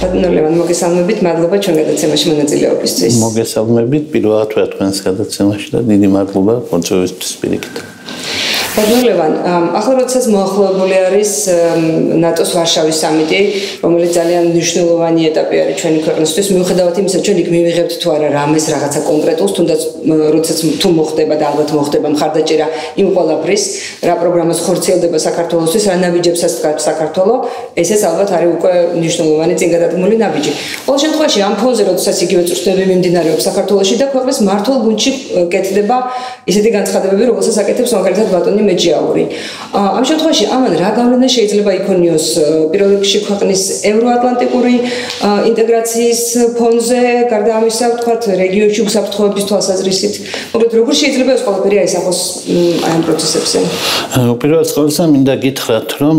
ბატონო მოგესალმებით, მადლობა ჩვენ გადაცემაში მონაწილეობისთვის. მოგესალმებით პირველად თქვენს გადაცემაში და დიდი მადლობა კონცერტის პირიქით. ბატონლევან, ახლა როდესაც მოახლოებული არის ნატოს ვარშავის სამიტი, რომელიც ძალიან მნიშვნელოვანი ეტაპი არის ჩვენი ქვეყნისთვის, მიუხედავად იმისა, ჩვენ იქ მივიღებთ თუ არა რამეს რაღაცა კონკრეტულს, თუნდაც როდესაც თუ მოხდება და ალბათ მოხდება მხარდაჭერა იმ ყველაფრის, რა პროგრამას ხორციელდება საქართველოსთვის, რა ნაბიჯებსაც დგას საქართველოს, ესეც ალბათ არის უკვე მნიშვნელოვანი წინგადადგმული ნაბიჯი. ყოველ შემთხვევაში ამ ფონზე როდესაც იგივე წურთები მიმდინარეობს საქართველოსში და ქვეყნის მართულ გუნდში კეთდება ისეთი განცხადებები, რომელსაც აკეთებს მაგალითად ბატონი გავლენი მეჯაური. ამ შემთხვევაში ამან რა გავლენა შეიძლება იქონიოს პირველ რიგში ქვეყნის ევროატლანტიკური ინტეგრაციის ფონზე, გარდა ამისა, ვთქვათ, რეგიონში უსაფრთხოების თვალსაზრისით. მოკლედ, როგორ შეიძლება ეს ყველაფერი აისახოს აი ამ პროცესებზე? პირველ რიგში მინდა გითხრათ, რომ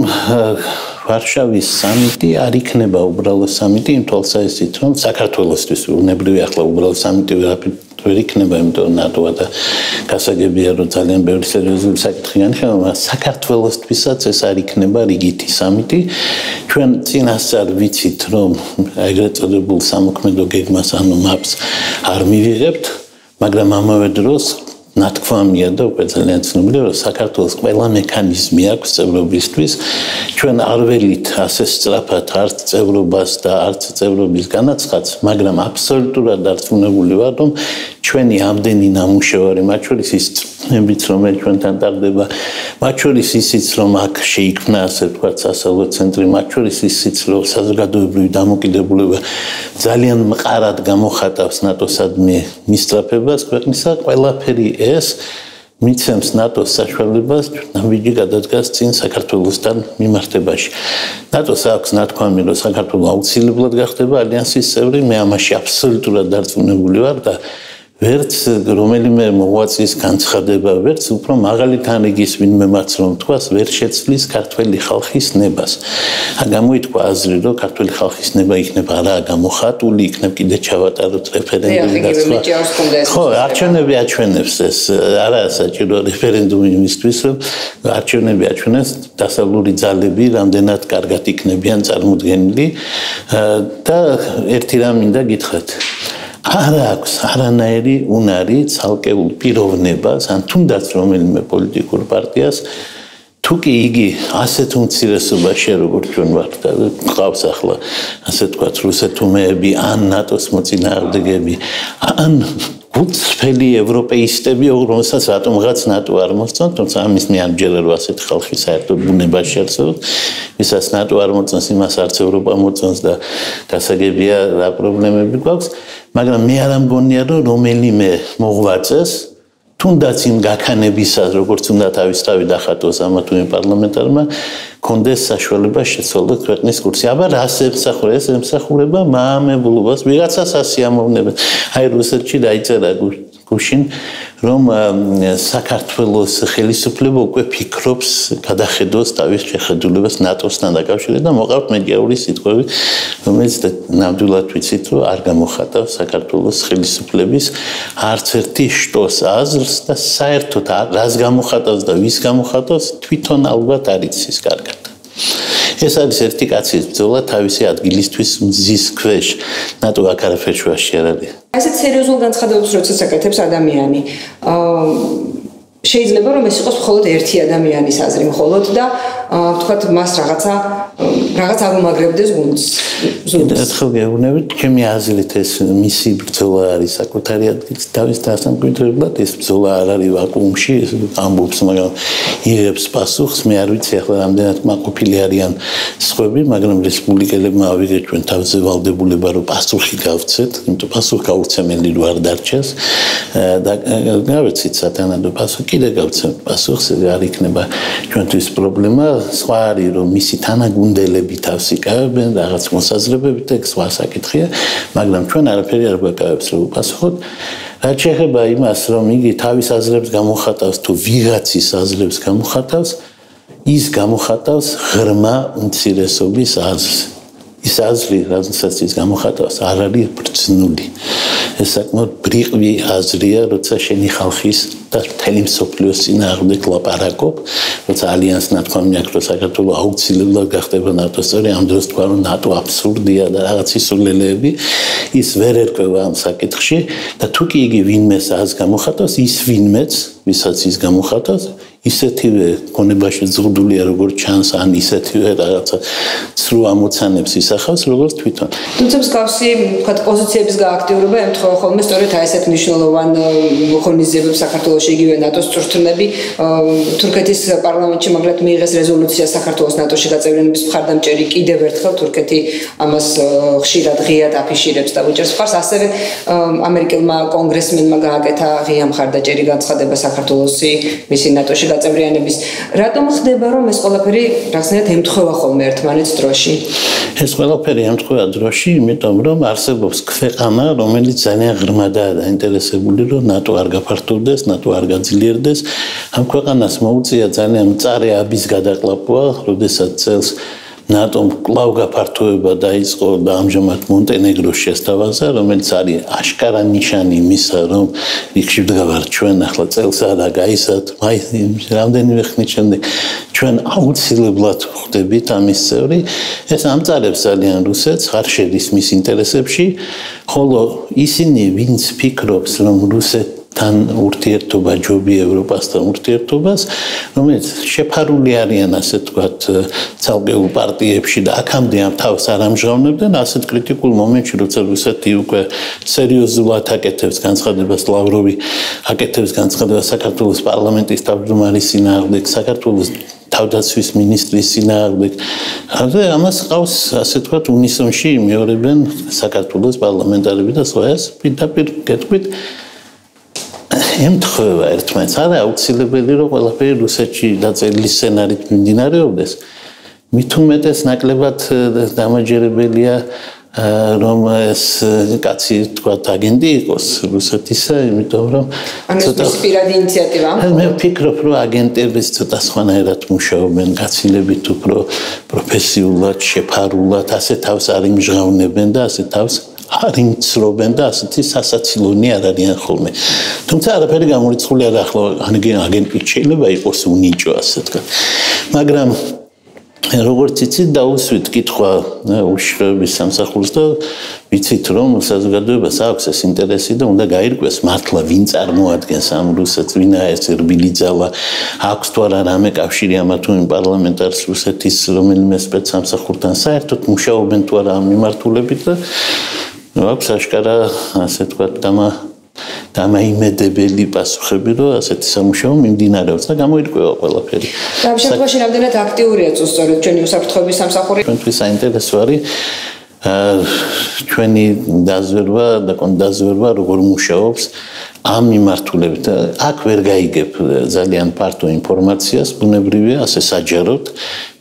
ვარშავის სამიტი არ იქნება უბრალოდ სამიტი იმ თვალსაზრისით, რომ საქართველოსთვის უნებრივი ახლა უბრალოდ სამიტი ვერაფერ ვერ იქნება იმიტომ ნატოა და გასაგებია რომ ძალიან ბევრი სერიოზული საკითხი განხილვა საქართველოსთვისაც ეს არ იქნება რიგითი სამიტი. ჩვენ წინასწარ ვიცით რომ ეგრეთ წოდებულ სამოქმედო გეგმას ანუ მაპს არ მივიღებთ მაგრამ ამავე დროს ნათქვამია და უკვე ძალიან ცნობილია რომ საქართველოს ყველა მექანიზმი აქვს წევრობისთვის. ჩვენ არ ველით ასე სწრაფად არც წევრობას და არც წევრობის განაცხადს მაგრამ აბსოლუტურად დარწმუნებული ვარ რომ ჩვენი ამდენი ნამუშევარი მათ შორის ის წნებით რომელიც ჩვენთან ტარდება მათ შორის ისიც რომ აქ შეიქმნა ასე ვთქვათ სასწავლო ცენტრი მათ შორის ისიც რომ საზოგადოებრივი დამოკიდებულება ძალიან მყარად გამოხატავს ნატოსადმი მისწრაფებას ქვეყნისა ყველაფერი ეს მიცემს ნატოს საშუალებას ნაბიჯი გადადგას წინ საქართველოსთან მიმართებაში. ნატოს აქვს ნათქვამი, რომ საქართველოს აუცილებლად გახდება ალიანსის წევრი, მე ამაში აბსოლუტურად დარწმუნებული ვარ და ვერც რომელიმე მოღვაწის განცხადება, ვერც უფრო მაღალი თანრიგის ვინმე მას რომ თქვას, ვერ შეცვლის ქართული ხალხის ნებას. ა გამოითქვა აზრი, რომ ქართული ხალხის ნება იქნება რა გამოხატული, იქნება კიდე ჩავატაროთ რეფერენდუმი და სხვა. ხო, არჩევნები აჩვენებს ეს, არა საჭირო რეფერენდუმი იმისთვის, რომ არჩევნები აჩვენოს დასავლური ძალები რამდენად კარგად იქნებიან წარმოქმნილი და ერთი რამ მინდა გითხრათ. არ აქვს არანაირი უნარი ცალკეულ პიროვნებას ან თუნდაც რომელიმე პოლიტიკურ პარტიას თუ კი იგი ასეთ უმცირესობაში როგორ ჩვენ ვართ და ყავს ახლა ასე თქვა რუსეთუმეები ან ნატოს მოწინააღმდეგეები ან გულწრფელი ევროპეისტები, რომელსაც რატომღაც ნატო არ მოსწონთ, თუმცა ამის მე არ ჯერა რომ ასეთ ხალხი საერთოდ ბუნებაში არსებობს, ვისაც ნატო არ მოწონს, იმას არც ევროპა მოწონს და გასაგებია რა პრობლემები გვაქვს, მაგრამ მე არ ამგონია რომ რომელიმე მოღვაწეს თუნდაც იმ გაქანებისას, როგორც უნდა თავისთავად დახატოს ამა თუ იმ პარლამენტარმა, კონდეს საშუალება შეცვალოს ქვეყნის კურსი. აბა რას ემსახურება? ეს ემსახურება მაამებულობას, ვიღაცას ასიამოვნებს. აი რუსეთში დაიწერა გუშინ რომ საქართველოს ხელისუფლება უკვე ფიქრობს გადახედოს თავის შეხედულებას ნატოსთან დაკავშირებით და მოყავთ მედიაური სიტყვები რომელიც ნამდვილად ვიცით რომ არ გამოხატავს საქართველოს ხელისუფლების არც ერთი შტოს აზრს და საერთოდ რას გამოხატავს და ვის გამოხატავს თვითონ ალბათ არ იცის კარგად ეს არის ერთი კაცის ბრძოლა თავისი ადგილისთვის მზის ქვეშ. ნატო აქ არაფერ შუაში არ არის ასეთ სერიოზულ განცხადებებს როცა საკეთებს ადამიანი. აა შეიძლება რომ ეს იყოს მხოლოდ ერთი ადამიანის აზრი მხოლოდ და ვთქვათ მას რაღაცა რაღაც აღუმაგრებდეს გუნდს. ზუსტად ერთხელ გეუბნებით ჩემი აზრით ეს მისი ბრძოლა არის საკუთარი ადგილს თავის დასამკვიდრებლად ეს ბრძოლა არ არის ვაკუუმში ეს ამბობს მაგრამ იღებს პასუხს. მე არ ვიცი ახლა რამდენად მაყოფილი არიან სხვები მაგრამ რესპუბლიკელებმა ავიღეთ ჩვენ თავზე ვალდებულება რომ პასუხი გავცეთ. იმიტომ პასუხი გაუცემელი რო არ დარჩეს. და გავიცით სათანადო პასუხი კიდე გავცემ პასუხს არ იქნება ჩვენთვის პრობლემა სხვა არის რომ მისი თანაგუნდელები თავს იკავებენ რაღაც მოსაზრებებით და სხვა საკითხია მაგრამ ჩვენ არაფერი არ გვაკავებს რომ უპასუხოთ რაც შეეხება იმას რომ იგი თავის აზრებს გამოხატავს თუ ვიღაცის აზრებს გამოხატავს ის გამოხატავს ღრმა უმცირესობის აზრს ის აზრი, რასაც ის გამოხატავს, არ არის ბრძნული. ეს საკმაოდ ბრიყვი აზრია, როცა შენი ხალხის და მთელი მსოფლიოს წინააღმდეგ ლაპარაკობ, როცა ალიანს ნათქვამი აქვს, რომ საქართველოს აუცილებლად გახდება ნატოს წევრი, ამ დროს თქვა, რომ ნატო აბსურდია და რაღაც ისულელეები, ის ვერ ერკვევა ამ საკითხში და თუ კი იგი ვინმეს ას გამოხატავს, ის ვინმეც, ვისაც ის გამოხატავს, ისეთივე გონებაში ზღუდულია როგორც ჩანს ან ისეთივე რაღაცა ცრუ ამოცანებს ისახავს როგორც თვითონ. თუმცა მსგავსი ვთქვათ პოზიციების გააქტიურება ემთხვევა ხოლმე სწორედ აი ესეთ მნიშვნელოვან ღონისძიებებს საქართველოს იგივე ნატოს წვრთნები თურქეთის პარლამენტში მაგრამ მიიღეს რეზოლუცია საქართველოს ნატოში გაწევრიანების მხარდამჭერი კიდევ ერთხელ თურქეთი ამას ხშირად ღიად აფიშირებს და უჭერს მხარს ასევე ამერიკელმა კონგრესმენმა გააკეთა ღია მხარდაჭერი განცხადება საქართველოსი მისი ნატოში გაწევრიანების. რატომ ხდება რომ ეს ყველაფერი რაღაცნაირად ემთხვევა ხოლმე ერთმანეთს დროში? ეს ყველაფერი ემთხვევა დროში, იმიტომ რომ არსებობს ქვეყანა, რომელიც ძალიან ღრმადაა დაინტერესებული, რომ ნატო არ გაფართოვდეს, ნატო არ გაძლიერდეს. ამ ქვეყანას მოუწია ძალიან მწარე აბის გადაყლაპვა, როდესაც წელს ნატომ კლავ გაფართოება დაიწყო და ამჟამად მონტენეგროს შესთავაზა, რომელიც არის აშკარა ნიშანი იმისა, რომ იქში ვდგავარ ჩვენ ახლა წელს არა გაისად, მაი რამდენიმე ხნით შემდეგ ჩვენ აუცილებლად ხდებით ამის წევრი. ეს ამწარებს ძალიან რუსეთს, ხარ შედის მის ინტერესებში, ხოლო ისინი ვინც ფიქრობს, რომ რუსეთი თან ურთიერთობა ჯობი ევროპასთან ურთიერთობას, რომელიც შეფარული არიან ასე თქვათ ცალკეულ პარტიებში და აქამდე ამ თავს არ ამჟღავნებდნენ ასეთ კრიტიკულ მომენტში, როცა რუსეთი უკვე სერიოზულად აკეთებს განცხადებას ლავროვი აკეთებს განცხადებას საქართველოს პარლამენტის თავმჯდომარის წინააღმდეგ, საქართველოს თავდაცვის მინისტრის წინააღმდეგ. ასე ამას ყავს ასე თქვათ უნისონში მეორებენ საქართველოს პარლამენტარები და სხვა ეს პირდაპირ გეტყვით ემთხვევა ერთმანეთს. არა აუცილებელი რომ ყველაფერი რუსეთში დაწერილი სცენარით მიმდინარეობდეს. მით უმეტეს ნაკლებად დამაჯერებელია რომ ეს კაცი თქვა აგენტი იყოს რუსეთისა, იმიტომ რომ ცოტა პირადი ინიციატივა. მე ვფიქრობ, რომ აგენტები ცოტა სხვანაირად მუშაობენ, გაცილებით უფრო პროფესიულად, შეფარულად, ასე თავს არ იმჟღავნებენ და ასე თავს არ იმცრობენ და ასეთი სასაცილონი არ არიან ხოლმე. თუმცა არაფერი გამორიცხული არ ახლა აგენტი შეიძლება იყოს უნიჭო ასე თქვა. მაგრამ როგორც იცით დაუსვით კითხვა უშიშროების სამსახურს და ვიცით რომ საზოგადოებას აქვს ეს ინტერესი და უნდა გაირკვეს მართლა ვინ წარმოადგენს ამ რუსეთს ვინა ეს რბილი ძალა აქვს თუ არა რამე კავშირი ამა თუ იმ პარლამენტარს რუსეთის რომელიმე სპეცსამსახურთან საერთოდ მუშაობენ თუ არა ამ მიმართულებით და აქვს აშკარა ასე თქვა დამა დამაიმედებელი პასუხები რომ ასეთი სამუშაო მიმდინარეობს და გამოირკვევა ყველაფერი. და ამ შემთხვევაში რამდენად აქტიურია სწორედ ჩვენი უსაფრთხოების სამსახური? ჩვენთვის საინტერესო არის ჩვენი დაზვერვა და კონდაზვერვა როგორ მუშაობს ამ მიმართულებით. აქ ვერ გაიგებ ძალიან ფართო ინფორმაციას, ბუნებრივია ასე საჯაროდ,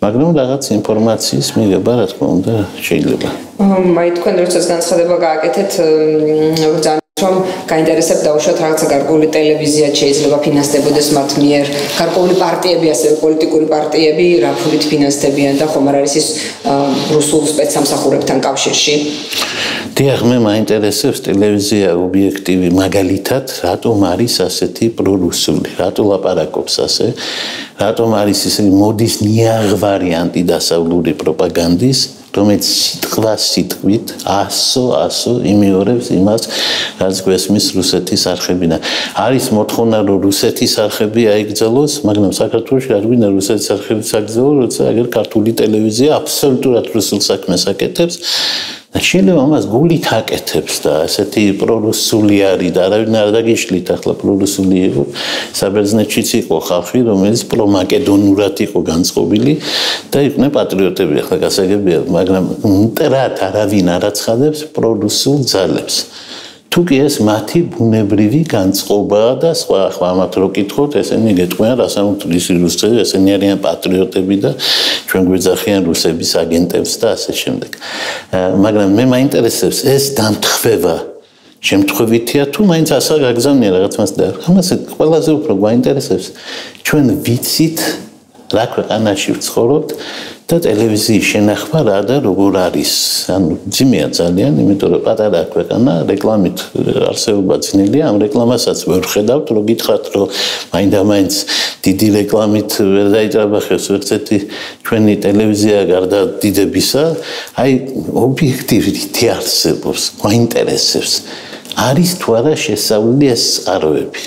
მაგრამ რაღაც ინფორმაციის მიღება რა თქმა უნდა შეიძლება. აი თქვენ როდესაც განცხადება გააკეთეთ ძალიან რომ გაინტერესებთ დაუშვათ რაღაცა გარკვეული ტელევიზია შეიძლება ფინანსდებოდეს მათ მიერ. გარკვეული პარტიები ასევე პოლიტიკური პარტიები რა ფულით ფინანსდებიან და ხომ არ არის ის რუსულ სპეცსამსახურებთან კავშირში? დიახ მე მაინტერესებს ტელევიზია ობიექტივი მაგალითად რატომ არის ასეთი პრორუსული რატო ლაპარაკობს ასე? რატომ არის ისე მოდის ნიაღვარი ანტიდასავლური პროპაგანდის რომელიც სიტყვა სიტყვით ასო ასო იმეორებს იმას რაც გვესმის რუსეთის არხებიდან არის მოთხოვნა რომ რუსეთის არხები აიგზელოს მაგრამ საქართველოს არ გვინდა რუსეთის არხები საგზელო როცა აგერ ქართული ტელევიზია აბსოლუტურად რუსულ საქმეს აკეთებს და შეიძლება ამას გულით აკეთებს და ასეთი პრორუსული არის და არავინ არ დაგიშლით ახლა პრორუსული იყო. საბერძნეთშიც იყო ხალხი რომელიც პრომაკედონურად იყო განწყობილი და იყვნენ პატრიოტები ახლა გასაგებია მაგრამ მტრად არავინ არ აცხადებს პრორუსულ ძალებს თუ კი ეს მათი ბუნებრივი განწყობაა და სხვა ახლა ამათ რო კითხოთ, ესენი გეტყვიან რასამართლის რუსები, ესენი არიან პატრიოტები და ჩვენ გვეძახიან რუსების აგენტებს და ასე შემდეგ. მაგრამ მე მაინტერესებს ეს დამთხევა შემთხვევითია თუ მაინც ასა გაგზავნია რაღაცას და ამას ყველაზე უფრო გვაინტერესებს ჩვენ ვიცით რა ქვეყანაში ვცხოვრობთ და ტელევიზიის შენახვა რა და როგორ არის. ანუ ძიმეა ძალიან, იმიტომ რომ პატარა ქვეყანა რეკლამით არსებობა ძნელია, ამ რეკლამასაც ვერ ხედავთ, რომ გითხრათ, რომ მაინდა-მაინც დიდი რეკლამით ვერ დაიჭრაბახებს ერთერთი ჩვენი ტელევიზია გარდა დიდებისა, აი ობიექტივით არსებობს, გვაინტერესებს. არის თუ არა შესავლი ეს წყაროები?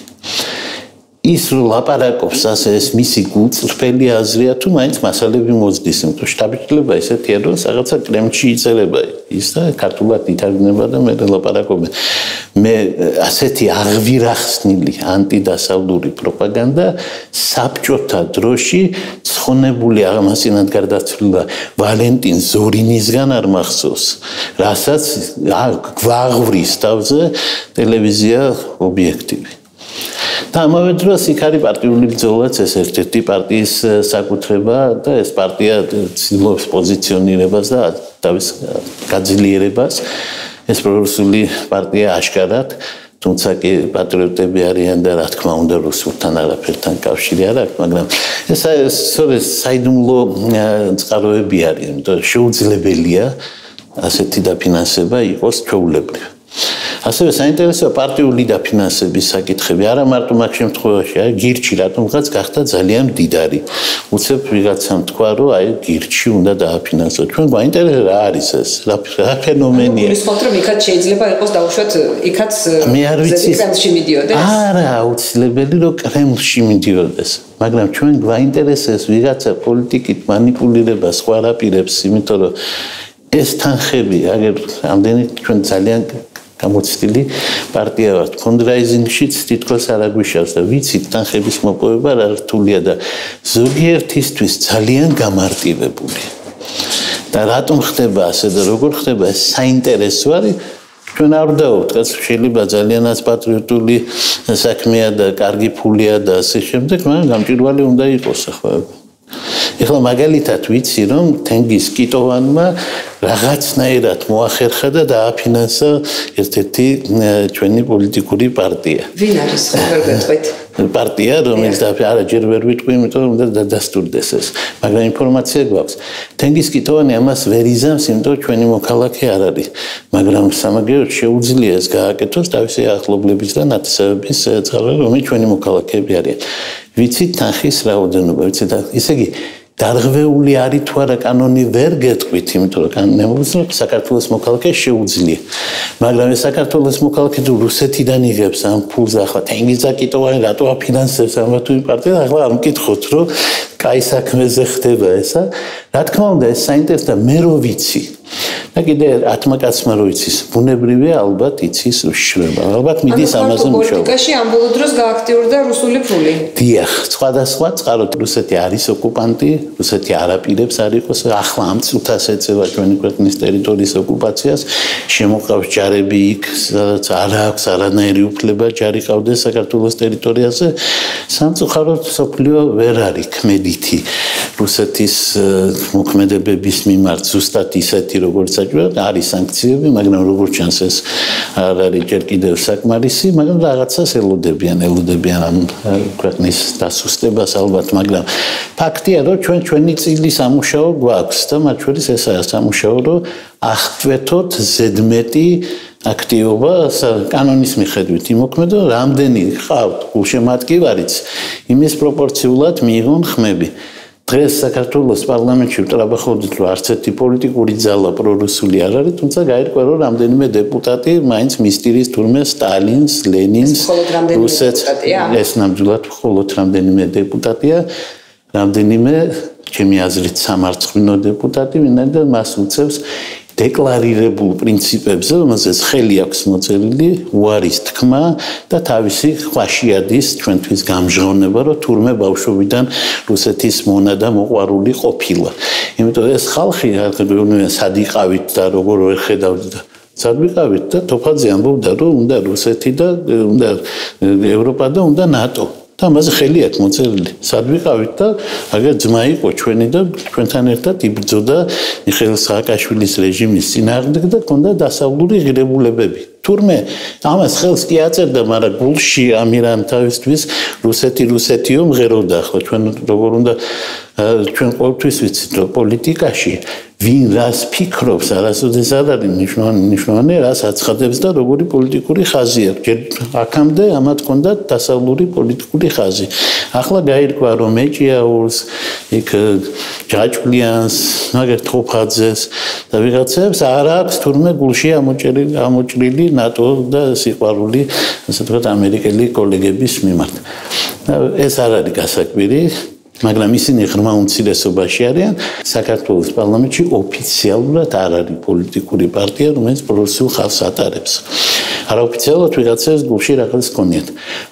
ის ლაპარაკობს ასე ეს მისი გულწრფელი აზრია თუ მაინც მასალები მოძდის იმიტომ შტაბიჭლება ესეთია რომ რაღაცა კრემჩი იწერება ის და ქართულად ითარგმნება და მე ლაპარაკობ მე ასეთი აღვირახსნილი ანტიდასავლური პროპაგანდა საბჭოთა დროში ცხონებული აღმასინად გარდაცვლილა ვალენტინ ზორინისგან არ მახსოვს. რასაც გვაღვრის თავზე ტელევიზია ობიექტივი და ამავე დროს იქ არის პარტიული ბრძოლაც ეს ერთ-ერთი პარტიის საკუთრება და ეს პარტია ცდილობს პოზიციონირებას და თავის გაძლიერებას ეს პროგრესული პარტია აშკარად თუმცა კი პატრიოტები არიან და რა თქმა უნდა რუსულთან არაფერთან კავშირი არ აქვს მაგრამ ეს სწორედ საიდუმლო წყაროები არის იმიტომ შეუძლებელია ასეთი დაფინანსება იყოს ჩვეულებრივი ასევე საინტერესოა პარტიული დაფინანსების საკითხები. არა მარტო მაგ შემთხვევაში, აი გირჩი რატომღაც გახდა ძალიან მდიდარი. უცებ ვიღაცამ თქვა, რომ აი გირჩი უნდა დააფინანსო. ჩვენ გვაინტერესებს რა არის ეს? რა ფენომენია? გულისხმობთ, რომ იქაც შეიძლება იყოს დაუშვათ იქაც მე არ ვიცი კრემლში მიდიოდეს? არა, აუცილებელი რომ კრემლში მიდიოდეს. მაგრამ ჩვენ გვაინტერესებს ვიღაცა პოლიტიკით манипуლირება სხვა რაპირებს, იმიტომ რომ ეს თანხები აგერ ამდენი ჩვენ ძალიან გამოცდილი პარტია ვართ ფონდრაიზინგშიც თითქოს არ აგვიშავს და ვიცით თანხების მოპოვება რა რთულია და ზოგიერთისთვის ძალიან გამარტივებული. და რატომ ხდება ასე და როგორ ხდება? ეს საინტერესო არის. ჩვენ არ დავთ რაც შეიძლება ძალიანაც პატრიოტული საქმეა და კარგი ფულია და ასე შემდეგ მაგრამ გამჭირვალე უნდა იყოს ახლა ეხლა მაგალითად ვიცი რომ თენგის კიტოვანმა რაღაცნაირად მოახერხა და დააფინანსა ერთ-ერთი ჩვენი პოლიტიკური პარტია. ვინ არის ხარ გეტყვით? პარტია რომელიც არა ჯერ ვერ ვიტყვი, იმიტომ რომ უნდა დადასტურდეს ეს. მაგრამ ინფორმაცია გვაქვს. თენგის კიტოვანი ამას ვერ იზამს, იმიტომ ჩვენი მოქალაქე არ არის. მაგრამ სამაგიეროდ შეუძლია ეს გააკეთოს თავისი ახლობლების და ნათესავების წყარო, რომელიც ჩვენი მოქალაქეები არიან. ვიცით თანხის რაოდენობა, ვიცით ისე იგი დარღვეული არის თუ არა კანონი ვერ გეტყვით, იმიტომ რომ კანონი საქართველოს მოქალაქე შეუძლია. მაგრამ ეს საქართველოს მოქალაქე თუ რუსეთიდან იღებს ამ ფულს ახლა თენგიზა კიტოვანი რატო აფინანსებს ამ თუ პარტია ახლა არ მკითხოთ რომ კაი საქმეზე ხდება ესა. რა თქმა უნდა ეს საინტერესოა მე რო ვიცი. და კიდე ათმაკაცმა რო იცის, ბუნებრივია ალბათ იცის შვება. ალბათ მიდის ამაზე მუშაობა. პოლიტიკაში ამ ბოლო დროს გააქტიურდა რუსული ფული. დიახ, სხვადასხვა წყაროთ რუსეთი არის ოკუპანტი, რუსეთი არაპირებს არ იყოს ახლა ამ წუთას ეწევა ჩვენი ქვეყნის ტერიტორიის ოკუპაციას, შემოყავს ჯარები იქ, სადაც არ აქვს არანაირი უფლება ჯარი ყავდეს საქართველოს ტერიტორიაზე. სამწუხაროდ სოფლიო ვერ არის კმედითი რუსეთის მოქმედებების მიმართ ზუსტად ისეთი როგორც საჭირო არის სანქციები, მაგრამ როგორც ჩანს ეს არ არის ჯერ კიდევ საკმარისი, მაგრამ რაღაცას ელოდებიან, ელოდებიან ამ ქვეყნის დასუსტებას ალბათ, მაგრამ ფაქტია, რომ ჩვენ ჩვენი წილი სამუშაო გვაქვს და მათ შორის ესაა სამუშაო, რომ აღწვეთოთ ზედმეტი აქტიობა კანონის მიხედვით. იმოქმედო რამდენი ხავთ გულშემატკივარიც იმის პროპორციულად მიიღონ ხმები დღეს საქართველოს პარლამენტში ვტრაბახობდით რომ არც ერთი პოლიტიკური ძალა პრორუსული არ არის, თუმცა გაირკვა რომ რამდენიმე დეპუტატი მაინც მისტირის თურმე სტალინს, ლენინს, რუსეთს ეს ნამდვილად მხოლოდ რამდენიმე დეპუტატია, რამდენიმე ჩემი აზრით სამარცხნო დეპუტატი, ვინაიდან მას უწევს დეკლარირებულ პრინციპებზე, რომელზეც ხელი აქვს მოწერილი, უარის თქმა და თავისი ხვაშიადის ჩვენთვის გამჟღავნება, რომ თურმე ბავშვობიდან რუსეთის მონა და მოყვარული ყოფილა. იმიტომ ეს ხალხი რაღაცნაირად სადიყავით და როგორ ვერ ხედავთ და სადიყავით და თოფაძე ამბობდა, რომ უნდა რუსეთი და უნდა ევროპა და უნდა ნატო. და მას ხელი აქვს მოწერილი. სად ვიყავით და აგერ ძმა იყო ჩვენი და ჩვენთან ერთად იბრძოდა მიხეილ სააკაშვილის რეჟიმის წინააღმდეგ და ქონდა დასავლური ღირებულებები. თურმე ამას ხელს კი აწერდა, მაგრამ გულში ამირან თავისთვის რუსეთი რუსეთიო მღეროდა, ხო ჩვენ როგორ უნდა ჩვენ ყოველთვის ვიცით რომ პოლიტიკაში ვინ რას ფიქრობს, არასოდეს არ არის ნიშნავენ ნიშნავენ რას აცხადებს და როგორი პოლიტიკური ხაზი აქვს. ჯერ აქამდე ამათ კონდა დასავლური პოლიტიკური ხაზი. ახლა გაირკვა რომ ეჭიაურს, იქ ჯაჭვლიანს, მაგერ თოფაძეს და ვიღაცებს არ აქვს თურმე გულში ამოჭრილი ამოჭრილი ნატო და სიყვარული, ასე ვთქვათ, ამერიკელი კოლეგების მიმართ. ეს არ არის გასაკვირი. მაგრამ ისინი ღრმა უმცირესობაში არიან. საქართველოს პარლამენტში ოფიციალურად არ არის პოლიტიკური პარტია რომელიც პროგრესულ ხალხს ატარებს. არაოფიციალურად ვიღაცას გულში რაღაც კონიათ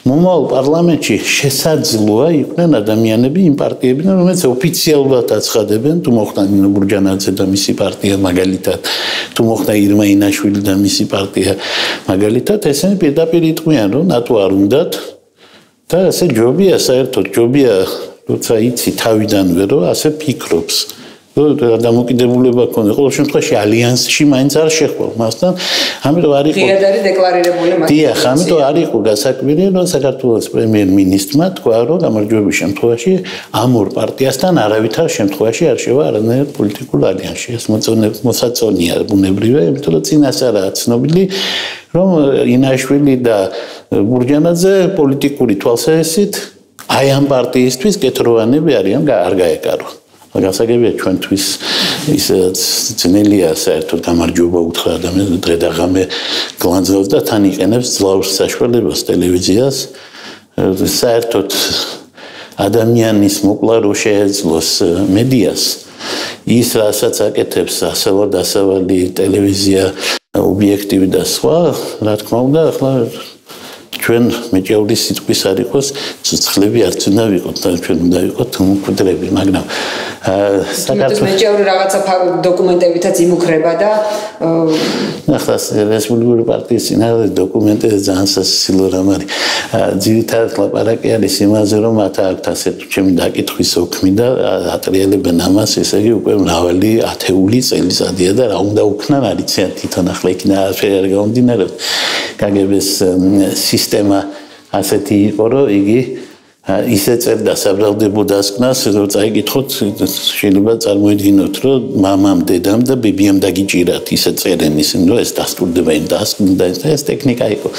მომავალ პარლამენტში შესაძლოა იყვნენ ადამიანები იმ პარტიებიდან რომელიც ოფიციალურად აცხადებენ თუ მოხდა ნინო ბურჯანაძე და მისი პარტია მაგალითად თუ მოხდა ირმა ინაშვილი და მისი პარტია მაგალითად ესენი პირდაპირ იტყვიან რომ ნატო არ უნდათ და ესე ჯობია საერთოდ ჯობია როცა იცი თავიდანვე რომ ასე ფიქრობს რომ დამოკიდებულება ქონდა. ყოველ შემთხვევაში ალიანსში მაინც არ შეხვა მასთან ამიტომ არ იყო ღიად არის დეკლარირებული მაგალითად დიახ ამიტომ არ იყო გასაკვირი რომ საქართველოს პრემიერ-მინისტრმა თქვა რომ გამარჯვების შემთხვევაში ამ ორ პარტიასთან არავითარ შემთხვევაში არ შევა არანაირ პოლიტიკურ ალიანსში. ეს მოსაწონია ბუნებრივია იმიტომ რომ წინასწარაა ცნობილი რომ ინაშვილი და ბურჯანაძე პოლიტიკური თვალსაზრისით აი ამ პარტიისთვის კეთროვანები არიან არ გაეკარო. გასაგებია ჩვენთვის ის ძნელია საერთოდ გამარჯობა უთხრა ადამიანს დღე და ღამე გლანძავს და თან იყენებს ძლავის საშუალებას ტელევიზიას. საერთოდ ადამიანის მოკლა რო შეეძლოს მედიას ის რასაც აკეთებს ასეულად ასევალი ტელევიზია ობიექტივი და სხვა რა თქმა უნდა ახლა ჩვენ მეჭეულის სიტყვის არ იყოს ცოცხლები არც უნდა ვიყოთ და ჩვენ უნდა ვიყოთ მკვდრები მაგრამ საქართველოს მეჭეული რაღაცა დოკუმენტებითაც იმუქრება და ახლა რესპუბლიკური პარტიის ძინავე დოკუმენტები ძალიან სასილო რამ არის. ძირითადად ლაპარაკი არის იმაზე რომ მათ აქვთ ასე ჩემი დაკითხვის ოქმი და ატრიალებენ ამას ესე იგი უკვე მრავალი ათეული წელიწადია და რა უნდა უქნან არიციან თვითონ. ახლა იქნა არაფერი არ გამომდინარეობს. კგბ-ს სისტემა ასეთი იყო, რომ იგი ისე წერდა საბრალდებო დასკვნას, რომ წაიკითხოთ, შეიძლება წარმოიდგინოთ, რომ მამამ, დედამ და ბებიამ დაგიჭირათ ისე წერენ ისინი, რომ ეს დასტურდება იმ დასკვნას და ეს ტექნიკა იყო.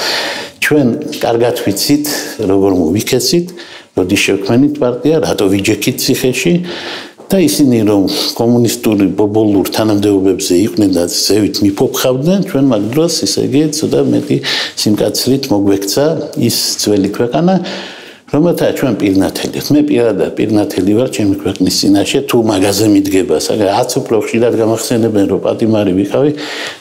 ჩვენ კარგად ვიცით, როგორ მოვიქეცით, როდი შევქმნით პარტია, რატო ვიჯექით ციხეში და ისინი რომ კომუნისტური ბობოლურ თანამდებობებზე იყვნენ და ზევით მიფოფხავდნენ ჩვენ მაგ დროს ისე იგი ცოტა მეტი სიმკაცრით მოგვექცა ის ძველი ქვეყანა რომელთა ჩვენ პირნათელი მე პირადად პირნათელი ვარ ჩემი ქვეყნის წინაშე თუ მაგაზე მიდგება საგა რაც უფრო ხშირად გამახსენებენ რომ პატიმარი ვიყავი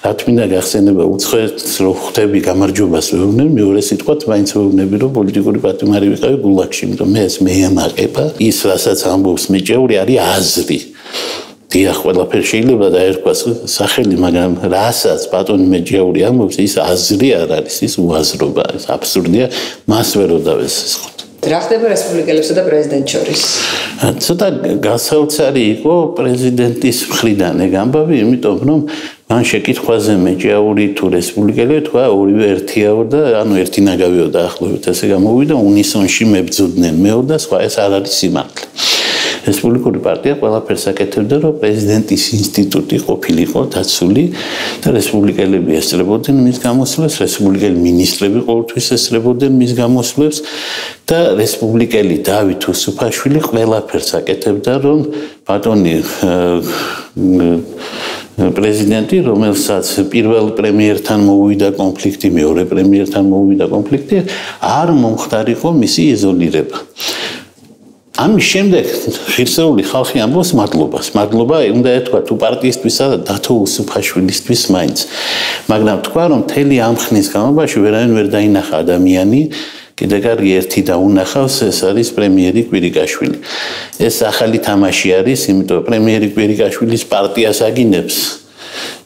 რა თქმა გახსენება უცხოეთს რო ხვდები გამარჯობას ვეუბნები მეორე სიტყვათ მაინც ვეუბნები რომ პოლიტიკური პატიმარი ვიყავი გულაგში იმიტომ მე ეს მე ამაყება ის რასაც ამბობს მეჭეული არის აზრი. დიახ ყველაფერი შეიძლება დაერქვას სახელი მაგრამ რასაც ბატონი მეჭეული ამბობს ის აზრი არ არის ის უაზრობა ეს აბსურდია მას ვერ ოდავეს ეს ხო რა ხდება რესპუბლიკელებსა და პრეზიდენტ შორის? ცოტა გასაოცარი იყო პრეზიდენტის მხრიდან ეგ ამბავი, იმიტომ რომ მან შეკითხვაზე მეჭაური თუ რესპუბლიკელები თქვა ორივე ერთიაო და ანუ ერთი ნაგავიო დაახლოებით ესე გამოვიდა უნისონში მებძოდნენ მეო და სხვა ეს არ არის სიმართლე. რესპუბლიკური პარტია ყველაფერს აკეთებდა, რომ პრეზიდენტის ინსტიტუტი ყოფილიყო დაცული და რესპუბლიკელები ესწრებოდნენ მის გამოსვლებს, რესპუბლიკელი მინისტრები ყოველთვის ესწრებოდნენ მის გამოსვლებს და რესპუბლიკელი დავით უსუფაშვილი ყველაფერს აკეთებდა, რომ ბატონი პრეზიდენტი, რომელსაც პირველ პრემიერთან მოუვიდა კონფლიქტი, მეორე პრემიერთან მოუვიდა კონფლიქტი, არ მომხდარიყო მისი იზოლირება. ამის შემდეგ ღირსეული ხალხი ამბობს მადლობას. მადლობა უნდა ეთქვა თუ პარტიისთვისა და დათო უსუფაშვილისთვის მაინც. მაგრამ თქვა რომ თელი ამ ხნის განმავლობაში ვერავინ ვერ დაინახა ადამიანი კიდე კარგი ერთი და უნახავს ეს არის პრემიერი კვირიკაშვილი. ეს ახალი თამაში არის, იმიტომ პრემიერი კვირიკაშვილის პარტიას აგინებს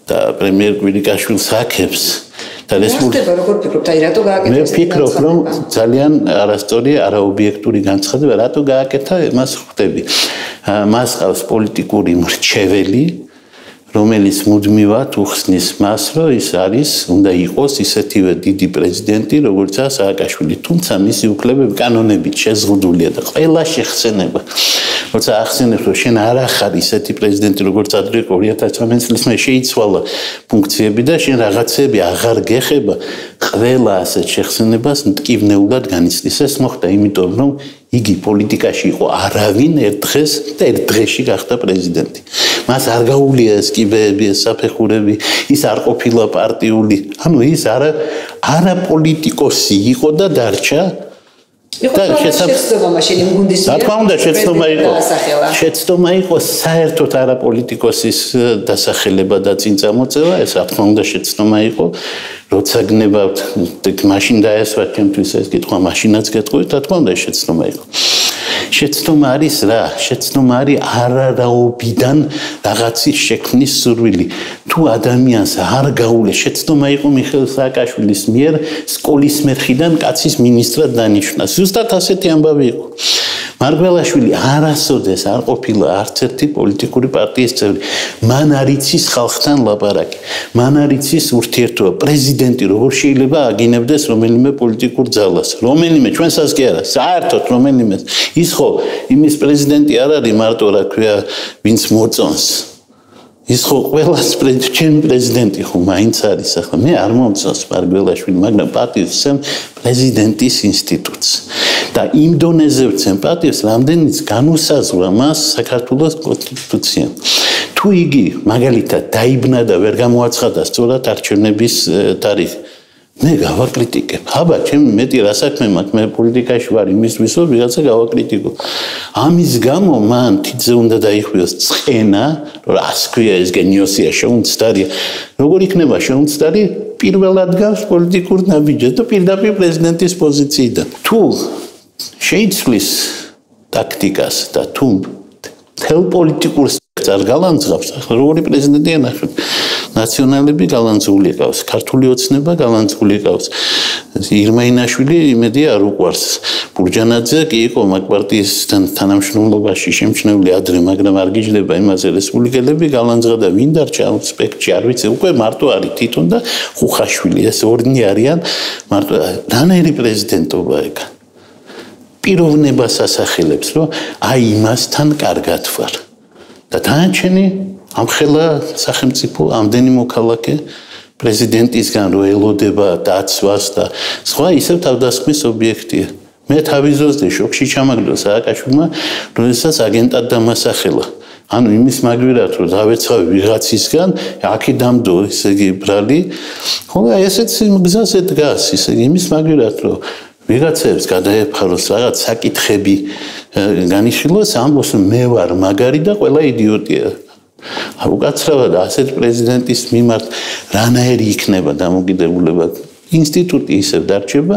და პრემიერ კვირიკაშვილს აკეთებს. და რესპუბლიკა როგორ ფიქრობთ? აი რატო გააკეთა მე ფიქრობ რომ ძალიან არასწორი არაობიექტური განცხადება რატო გააკეთა? მას ხვდები. მას ყავს პოლიტიკური მრჩეველი რომელიც მუდმივად უხსნის მას, რომ ის არის, უნდა იყოს ისეთივე დიდი პრეზიდენტი, როგორიცაა სააკაშვილი, თუმცა მისი უფლებები კანონებით შეზღუდულია და ყველა შეხსენება. როცა ახსენებს, რომ შენ არ ახარ ისეთი პრეზიდენტი, როგორც ადრე 2019 წლის მე შეიცვალა ფუნქციები და შენ რაღაცები აღარ გეხება, ყველა ასეთ შეხსენებას მტკივნეულად განიცდის. ეს მოხდა იმიტომ, რომ იგი პოლიტიკაში იყო არავინ ერთ დღეს და ერთ დღეში გახდა პრეზიდენტი. მას არ გაუვლია ეს კიბეები ეს საფეხურები ის არ ყოფილა პარტიული. ანუ ის არა არა პოლიტიკოსი იყო და დარჩა. და შეცდომა მაშინ იმ გუნდის რა თქმა უნდა შეცდომა იყო შეცდომა იყო საერთოდ არა პოლიტიკოსის დასახელება და წინ წამოწევა ეს რა თქმა უნდა შეცდომა იყო. როცა გნებავთ მაშინ დაესვა ჩემთვის ეს კითხვა მაშინაც გეტყვით რა თქმა უნდა შეცდომა იყო შეცდომა არის რა? შეცდომა არის არარაობიდან რაღაცის შექმნის სურვილი. თუ ადამიანს არ გაულე შეცდომა იყო მიხეილ სააკაშვილის მიერ სკოლის მერხიდან კაცის მინისტრად დანიშნა. ზუსტად ასეთი ამბავი იყო. მარგველაშვილი არასოდეს არ ყოფილა არც ერთი პოლიტიკური პარტიის წევრი. მან არიცის ხალხთან ლაპარაკი. მან არიცის ურთიერთობა. პრეზიდენტი როგორ შეიძლება აგინებდეს რომელიმე პოლიტიკურ ძალას? რომელიმე ჩვენსაც კი არა, საერთოდ რომელიმე. ის ხო იმის პრეზიდენტი არ არის მარტო რა ქვია, ვინც მოწონს. ის ხო ყველას პრეზიდენტი პრეზიდენტი ხო მაინც არის ახლა მე არ მომწონს მარგველაშვილი მაგრამ პარტიის სამ პრეზიდენტის ინსტიტუტს და იმ დონეზე ვცემ პარტიის რამდენიც განუსაზღვრა მას საქართველოს კონსტიტუცია თუ იგი მაგალითად დაიბნა და ვერ გამოაცხადა სწორად არჩევნების თარიღი მე გავაკრიტიკებ. აბა, ჩემი მეტი რა საქმე მაქვს, მე პოლიტიკაში ვარ, იმისთვის რომ ვიღაცა გავაკრიტიკო. ამის გამო მან თითზე უნდა დაიხვიოს წენა, რას ქვია ეს გენიოსია შეუნცდარია. როგორ იქნება შეუნცდარი? პირველად გავს პოლიტიკურ ნაბიჯს და პირდაპირ პრეზიდენტის პოზიციიდან. თუ შეიცვლის ტაქტიკას და თუ თელ პოლიტიკურ სპექტრს გალანძღავს, ახლა როგორი პრეზიდენტია ნახეთ. ნაციონალები გალანძული ყავს, ქართული ოცნება გალანძული ყავს. ირმაინაშვილი იმედი არ უყვარს. ბურჯანაძე კი იყო მაგპარტიისთან თანამშრომლობაში შემჩნეული ადრე, მაგრამ არ გიждდება იმაზე რესპუბლიკელები გალანძღა და ვინ დარჩა ამ სპექტრი, არ ვიცი, უკვე მარტო არის თვითონ და ხუხაშვილი, ეს ორნი არიან მარტო დანერი პრეზიდენტობა ეგ. პიროვნებას ასახელებს, რომ აი იმასთან კარგად ვარ. და თანაჩენი ამხელა სახელმწიფო ამდენი მოქალაქე პრეზიდენტისგან რო ელოდება დაცვას და სხვა ისევ თავდასხმის ობიექტია. მე თავიზოზდე შოქში ჩამაგდო სააკაშვილმა, როდესაც აგენტად დამასახელა. ანუ იმის მაგვირად რომ დავეცხავ ვიღაცისგან, აქედამდე ესე იგი ბრალი, ხო და ესეც გზაზე დგას, ისე იმის მაგვირად რომ ვიღაცებს გადაეფაროს რაღაც საკითხები განიშილოს ამბოს მე ვარ მაგარი და ყველა იდიოტია. უკაცრავად ასეთ პრეზიდენტის მიმართ რანაირი იქნება დამოკიდებულება ინსტიტუტი ისევ დარჩება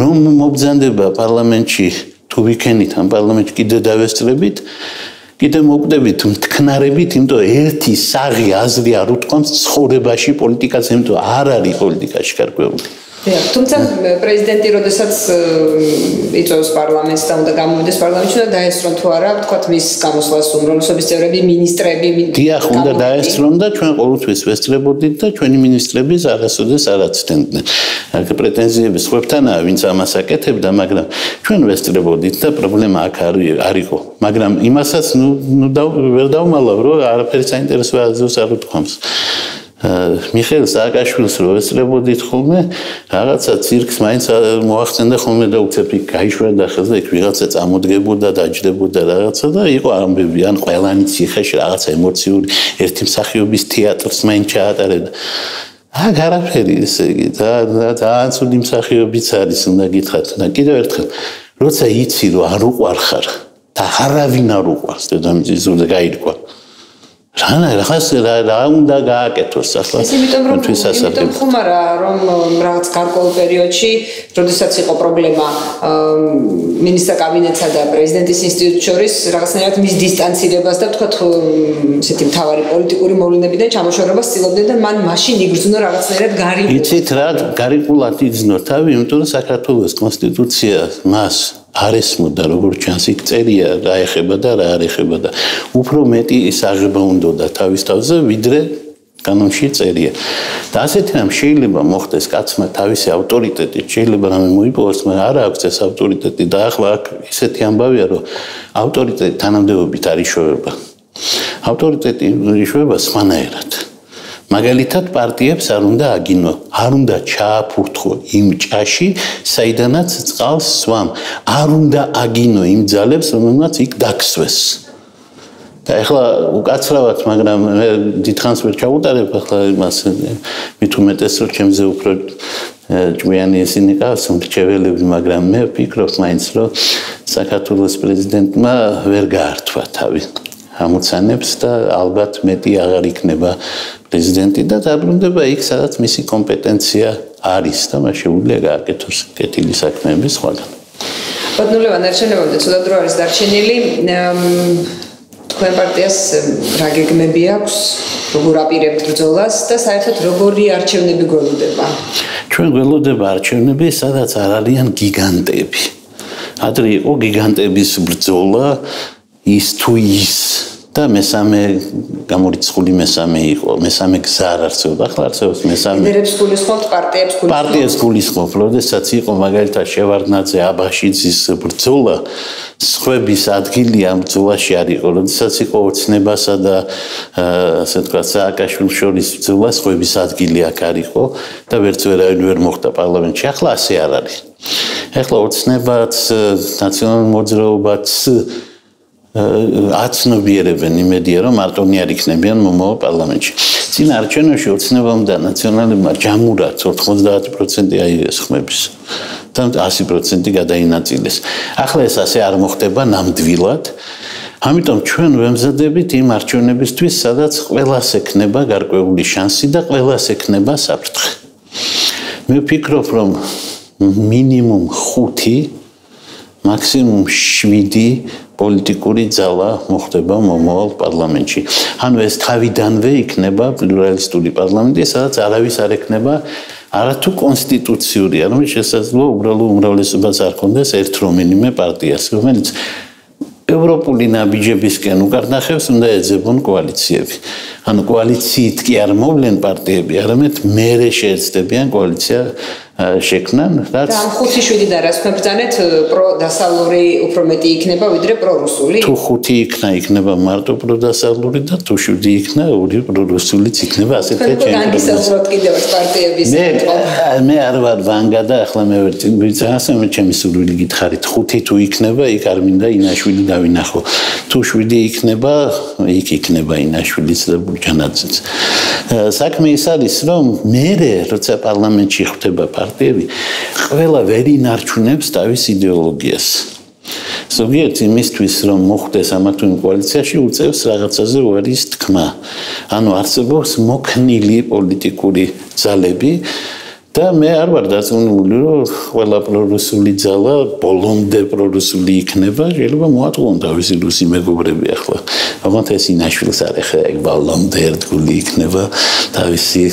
რომ მობძანდება პარლამენტში თუ ვიქენით ამ პარლამენტში კიდე დავესწრებით კიდე მოკვდებით მთქნარებით იმიტომ ერთი საღი აზრი არ უთქვამს ცხოვრებაში პოლიტიკას იმიტომ არ არის პოლიტიკაში გარკვეული თუმცა პრეზიდენტი როდესაც იწვევს პარლამენტს და უნდა გამოვიდეს პარლამენტში და დაესწრონ თუ არა, თქვათ მის გამოსვლას უმრავლესობის წევრები, ministrები, დიახ, უნდა დაესწრონ და ჩვენ ყოველთვის ვესწრებოდით და ჩვენი ministrები არასოდეს არ აცდენდნენ. აქ პრეტენზიები სხვებთანაა, ვინც ამას აკეთებდა, მაგრამ ჩვენ ვესწრებოდით და პრობლემა აქ არისო. მაგრამ იმასაც ნუ ვერ დავმალავ, რომ არაფერი საინტერესო აზრს არ უთქვამს. მიხეილ სააკაშვილს რო ესწრებოდით ხოლმე რაღაცა ცირკს მაინც მოახსენდა ხოლმე და უცებ იქ გაიშვა და ხელზე იქ ვიღაცა წამოდგებოდა დაჯდებოდა რაღაცა და იყო ამბები ან ყველანი ციხეში რაღაცა ემოციური ერთი მსახიობის თეატრს მაინც ჩაატარებდა. აგ არაფერი ესე იგი და ძალიან ცუდი მსახიობიც არის უნდა გითხრათ. და კიდევ ერთხელ როცა იცი რომ არ უყარხარ და არავინ არ უყარს დედამიწის ზურზე გაირკვა რანა რაღაც რა უნდა გააკეთოს ახლა თქვენ სასარგებლო. ხომ არა რომ რაღაც გარკვეულ პერიოდში როდესაც იყო პრობლემა მინისტრ კაბინეტსა და პრეზიდენტის ინსტიტუტ შორის რაღაცნაირად მის დისტანცირებას და თქვა ესეთი მთავარი პოლიტიკური მოვლენებიდან ჩამოშორებას ცდილობდნენ და მან მაშინ იგრძნო რაღაცნაირად გარიყულა იცით რა გარიყულად იგრძნო თავი იმიტომ რომ საქართველოს კონსტიტუცია მას არ ესმოდა როგორც ჩანს იქ წერია რა ეხება და რა არ ეხება და უფრო მეტი საღება უნდა თავის თავზე ვიდრე კანონში წერია. და ასეთი რამ შეიძლება მოხდეს კაცმა თავისი ავტორიტეტი, შეიძლება რამე მოიპოვოს, მაგრამ არა აქვს ეს ავტორიტეტი და ახლა აქ ისეთი ამბავია, რომ ავტორიტეტი თანამდებობით არის შოება. ავტორიტეტი შოება სვანაერად. მაგალითად პარტიებს არ უნდა აგინო, არ უნდა ჩააფურთხო იმ ჭაში, საიდანაც წყალს სვამ. არ უნდა აგინო იმ ძალებს, რომელმაც იქ დაქსვეს. და ეხლა უკაცრავად, მაგრამ მე დიდხანს ვერ ჩაუტარებ ახლა იმას მით უმეტეს რომ ჩემზე უფრო ჭვიანი ისინი ყავს მრჩეველები, მაგრამ მე ვფიქრობ მაინც რომ საქართველოს პრეზიდენტმა ვერ გაართვა თავი ამოცანებს და ალბათ მეტი აღარ იქნება პრეზიდენტი და დაბრუნდება იქ სადაც მისი კომპეტენცია არის და მას შეუძლია გააკეთოს კეთილი საქმეები სხვაგან. ბატონო ლევან, ცოტა დრო არის დარჩენილი. თქვენ პარტიას რა გეგმები აქვს, როგორ აპირებთ ბრძოლას და საერთოდ როგორი არჩევნები გველოდება? ჩვენ გველოდება არჩევნები, სადაც არ არიან გიგანტები. ადრე იყო გიგანტების ბრძოლა ის თუ ის და მესამე გამორიცხული მესამე იყო. მესამე გზა არ არსებობდა ახლა არსებობს მესამე ლიდერებს გულისხმობთ პარტიებს გულისხმობთ პარტიებს გულისხმობ როდესაც იყო მაგალითად შევარდნაძე აბაშიძის ბრძოლა სხვების ადგილი ამ ბრძოლაში არ იყო როდესაც იყო ოცნებასა და ასე თქვა სააკაშვილის შორის ბრძოლა სხვების ადგილი აქ არ იყო და ვერც ვერავინ ვერ მოხდა პარლამენტში. ახლა ასე არ არის. ახლა ოცნებაც ნაციონალურ მოძრაობაც აცნობიერებენ იმედია რომ მარტონი არ იქნებიან მომავალ პარლამენტში. წინ არჩევნებში ოცნებამ და ნაციონალებმა ჯამურად 90% აიღეს ხმების და 100% გადაინაწილეს. ახლა ეს ასე არ მოხდება ნამდვილად. ამიტომ ჩვენ ვემზადებით იმ არჩევნებისთვის, სადაც ყველას ექნება გარკვეული შანსი და ყველას ექნება საფრთხე. მე ვფიქრობ, რომ მინიმუმ 5 მაქსიმუმ 7 პოლიტიკური ძალა მოხდება მომავალ პარლამენტში. ანუ ეს თავიდანვე იქნება პლურალისტური პარლამენტი, სადაც არავის არ ექნება არათუ კონსტიტუციური, ანუ შესაძლოა უბრალო უმრავლესობას არ კონდეს ერთ რომელიმე პარტიას, რომელიც ევროპული ნაბიჯებისკენ უკარნახებს უნდა ეძებონ კოალიციები. ანუ კოალიციით კი არ მოვლენ პარტიები, არამედ მეરે შეეცდებიან კოალიცია შექმნან, რაც და 5-7 და რას მებრძანეთ პრო დასავლური უფრო მეტი იქნება ვიდრე პრორუსული? თუ 5 იქნა, იქნება მარტო პრო დასავლური და თუ 7 იქნა, ორი პრორუსულიც იქნება, ასეთ ეჭე. განგისაუბროთ კიდევ პარტიების მე მე არ ვარ ვანგა და ახლა მე ვერ ვიცასე მე ჩემი სურვილი გითხარით, 5 თუ იქნება, იქ არ მინდა ინაშვილი დავინახო. თუ 7 იქნება, იქ იქნება ინაშვილიც და ბურჯანაძეც. საქმე ის არის, რომ მე როცა პარლამენტში ხვდება პარტიები ყველა ვერ ინარჩუნებს თავის იდეოლოგიას. ზოგიერთი იმისთვის რომ მოხდეს ამა თუ იმ კოალიციაში უწევს რაღაცაზე უარის თქმა. ანუ არსებობს მოქნილი პოლიტიკური ძალები და მე არ ვარ დაწუნებული რომ ყველა პრორუსული ძალა ბოლომდე პრორუსული იქნება შეიძლება მოატყუონ თავისი რუსი მეგობრები ახლა. აღარ ეს ინაშვილს არ ეხა ეგ ბოლომდე ერთგული იქნება თავისი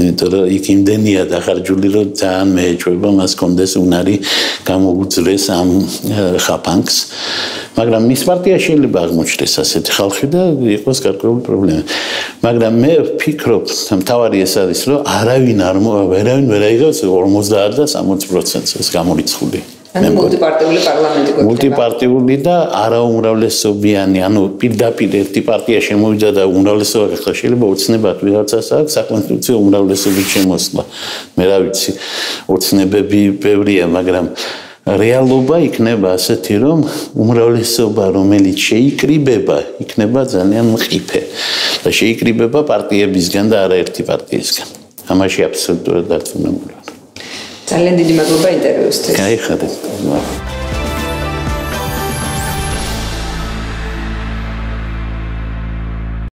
იმიტომ რომ იქ იმდენია დახარჯული რომ ძალიან მეეჭვება მას კონდეს უნარი გამოუძლეს ამ ხაფანკს მაგრამ მის პარტია შეიძლება აღმოჩნდეს ასეთი ხალხი და იყოს გარკვეული პრობლემა. მაგრამ მე ვფიქრობ, თავარი ეს არის, რომ არავინ არ ვერავინ ვერ აიღებს 50 და 60%-ს ეს გამორიცხული. ანუ მულტიპარტიული პარლამენტი გვაქვს. მულტიპარტიული და არაუმრავლესობიანი, ანუ პირდაპირ ერთი პარტია შემოვიდა და უმრავლესობა ხა შეიძლება უცნებად ვიღაცას აქვს საკონსტიტუციო უმრავლესობის შემოსვლა. მე რა ვიცი, უცნებები ბევრია, მაგრამ რეალობა იქნება ასეთი, რომ უმრავლესობა, რომელიც შეიკრიბება, იქნება ძალიან მყიფე და შეიკრიბება პარტიებისგან და არაერთი პარტიისგან. ამაში აბსოლუტურად დარწმუნებული ვარ. ძალიან დიდი მადლობა ინტერვიუსთვის. კაი ხართ.